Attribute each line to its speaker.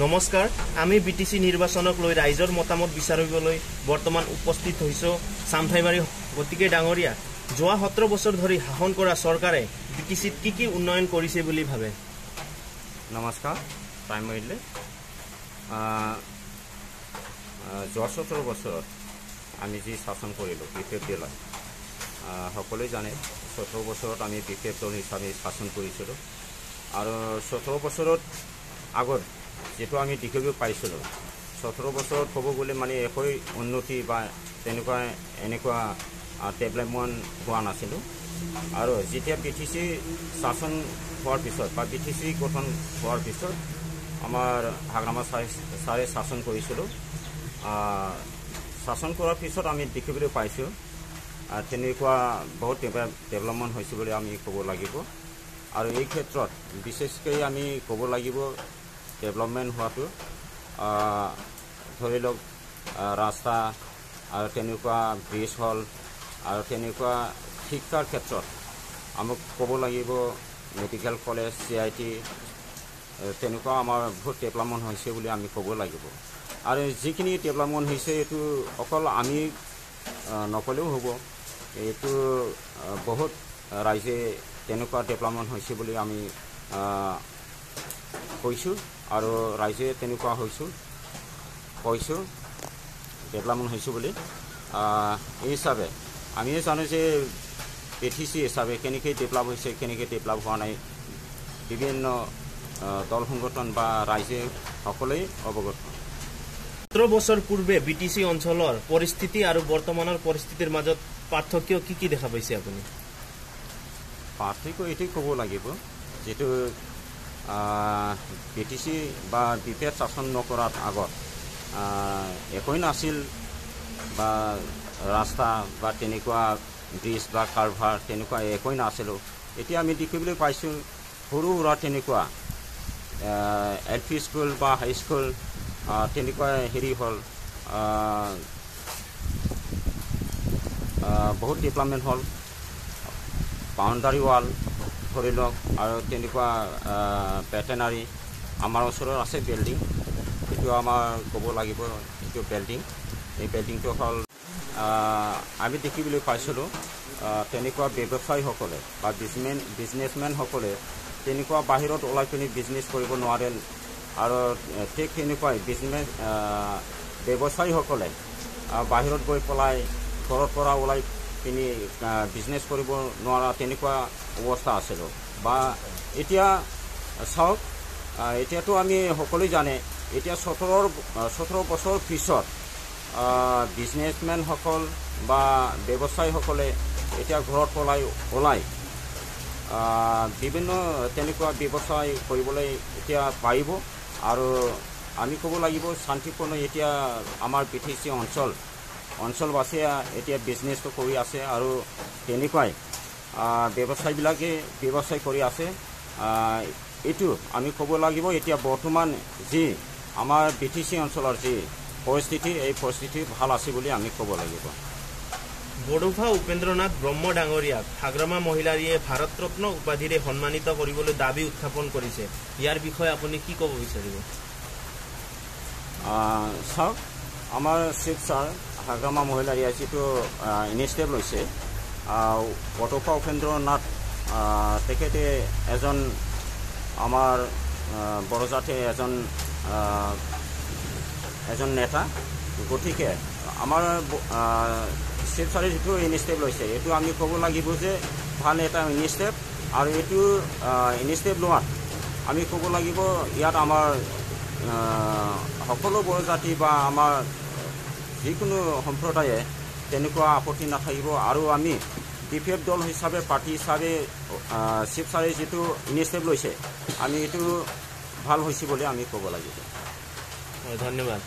Speaker 1: নমস্কাৰ আমি B T C নিৰ্বাচনক লৈ ৰাইজৰ মতামত বিচাৰিবলৈ বৰ্তমান উপস্থিত হৈছোঁ চামঠাইবাৰী গতিকে ডাঙৰীয়া যোৱা সোতৰ বছৰ ধৰি শাসন কৰা চৰকাৰে বি টি চিত কি কি উন্নয়ন কৰিছে বুলি ভাবে?
Speaker 2: নমস্কাৰ টাইম মৰিলে। যোৱা সোতৰ বছৰত আমি যি শাসন কৰিলোঁ বি পি এফ দলত সকলোৱে জানে সোতৰ বছৰত আমি বি পি এফ দল হিচাপে শাসন কৰিছিলোঁ। আৰু সোতৰ বছৰত আগত যিটো আমি দেখিবলৈ পাইছিলোঁ। সোতৰ বছৰত ক'ব গ'লে মানে একোই উন্নতি বা তেনেকুৱা এনেকুৱা ডেভেলপমেণ্ট হোৱা নাছিলোঁ। আৰু যেতিয়া বি টি চি শাসন হোৱাৰ পিছত বা বি টি চি গঠন হোৱাৰ পিছত আমাৰ হাগ্ৰামা ছাৰে ছাৰে শাসন কৰিছিলোঁ। শাসন কৰাৰ পিছত আমি দেখিবলৈ পাইছোঁ। তেনেকুৱা বহুত ডেভেলপমেণ্ট হৈছে বুলি আমি ক'ব লাগিব। আৰু এই ক্ষেত্ৰত বিশেষকৈ আমি ক'ব লাগিব ডেভেলপমেণ্ট হোৱাটো ধৰি লওক ৰাস্তা আৰু তেনেকুৱা ব্ৰিজ হ'ল আৰু তেনেকুৱা শিক্ষাৰ ক্ষেত্ৰত আমাক ক'ব লাগিব medical college C I T তেনেকুৱা আমাৰ বহুত ডেভেলপমেণ্ট হৈছে বুলি আমি ক'ব লাগিব। আৰু যিখিনি ডেভেলপমেণ্ট হৈছে এইটো অকল আমি নক'লেও হ'ব। এইটো বহুত ৰাইজে তেনেকুৱা ডেভেলপমেণ্ট হৈছে বুলি আমি কৈছোঁ। আৰু ৰাইজে তেনেকুৱা হৈছোঁ কৈছোঁ ডেভেলপমেণ্ট হৈছোঁ বুলি। এই হিচাপে আমিয়ে জানো যে পি টি চি হিচাপে কেনেকৈ ডেভেলপ হৈছে কেনেকৈ ডেভেলপ হোৱা নাই। বিভিন্ন দল সংগঠন বা ৰাইজে সকলোৱে অৱগত।
Speaker 1: সোতৰ বছৰ পূৰ্বে বি টি চি অঞ্চলৰ পৰিস্থিতি আৰু বৰ্তমানৰ পৰিস্থিতিৰ মাজত পাৰ্থক্য কি কি দেখা পাইছে আপুনি?
Speaker 2: পাৰ্থক্য এইটোৱে ক'ব লাগিব যিটো বি টি চি বা বি পি এফ শাসন নকৰাৰ আগত একোৱেই নাছিল বা ৰাস্তা বা তেনেকুৱা ব্ৰিজ বা কাৰ্ভাৰ তেনেকুৱা একোৱেই নাছিলোঁ। এতিয়া আমি দেখিবলৈ পাইছোঁ সৰু সুৰা তেনেকুৱা এল পি স্কুল বা হাইস্কুল তেনেকুৱা হেৰি হ'ল বহুত ডেভেলপমেণ্ট হ'ল। বাউণ্ডাৰী ৱাল ধৰি লওক আৰু তেনেকুৱা ভেটেনাৰী আমাৰ ওচৰত আছে বিল্ডিং। এইটো আমাৰ ক'ব লাগিব এইটো বিল্ডিং। এই বিল্ডিংটো হ'ল আমি দেখিবলৈ পাইছিলোঁ তেনেকুৱা ব্যৱসায়ীসকলে বা বিজনেছ বিজনেছমেনসকলে তেনেকুৱা বাহিৰত ওলাই পিনি বিজনেছ কৰিব নোৱাৰে। আৰু ঠিক তেনেকুৱাই বিজনেছ ব্যৱসায়ীসকলে বাহিৰত গৈ পেলাই ঘৰৰ পৰা ওলাই পিনি বিজনেছ কৰিব নোৱাৰা তেনেকুৱা অৱস্থা আছিলোঁ বা এতিয়া চাওক এতিয়াতো আমি সকলোৱে জানে এতিয়া সোতৰ সোতৰ বছৰ পিছত বিজনেছমেনসকল বা ব্যৱসায়ীসকলে এতিয়া ঘৰত পলাই ওলাই বিভিন্ন তেনেকুৱা ব্যৱসায় কৰিবলৈ এতিয়া পাৰিব। আৰু আমি ক'ব লাগিব শান্তিপূৰ্ণ এতিয়া আমাৰ বি টি চি অঞ্চল অঞ্চলবাসীয়ে এতিয়া বিজনেছটো কৰি আছে আৰু তেনেকুৱাই। ব্যৱসায়বিলাকে ব্যৱসায় কৰি আছে। এইটো আমি ক'ব লাগিব এতিয়া বৰ্তমান যি আমাৰ বি টি চি অঞ্চলৰ যি পৰিস্থিতি এই পৰিস্থিতি ভাল আছে বুলি আমি ক'ব লাগিব।
Speaker 1: বড়োফা উপেন্দ্ৰনাথ ব্ৰহ্ম ডাঙৰীয়াক হাগ্ৰামা মহিলাৰীয়ে ভাৰত ৰত্ন উপাধিৰে সন্মানিত কৰিবলৈ দাবী উত্থাপন কৰিছে। ইয়াৰ বিষয়ে আপুনি কি ক'ব বিচাৰিব?
Speaker 2: চাওক আমাৰ চিফ ছাৰ হাগ্ৰামা মহিলাৰীয়ে যিটো ইনিচিয়েটিভ লৈছে বটৌফা উপেন্দ্ৰনাথ তেখেতে এজন আমাৰ বড়োজাতে এজন এজন নেতা। গতিকে চিফ ছাৰে যিটো ইনিচিয়েটিভ লৈছে এইটো আমি ক'ব লাগিব যে ভাল এটা ইনিচিয়েটিভ আৰু এইটো ইনিচিয়েটিভ লোৱাত আমি ক'ব লাগিব ইয়াত আমাৰ সকলো বড়ো জাতি বা আমাৰ যিকোনো সম্প্ৰদায়ে তেনেকুৱা আপত্তি নাথাকিব। আৰু আমি বি পি এফ দল হিচাপে পাৰ্টি হিচাপে ছাৰে যিটো ইনিচিয়েটিভ লৈছে আমি এইটো ভাল হৈছে বুলি আমি ক'ব লাগিব।
Speaker 1: ধন্যবাদ।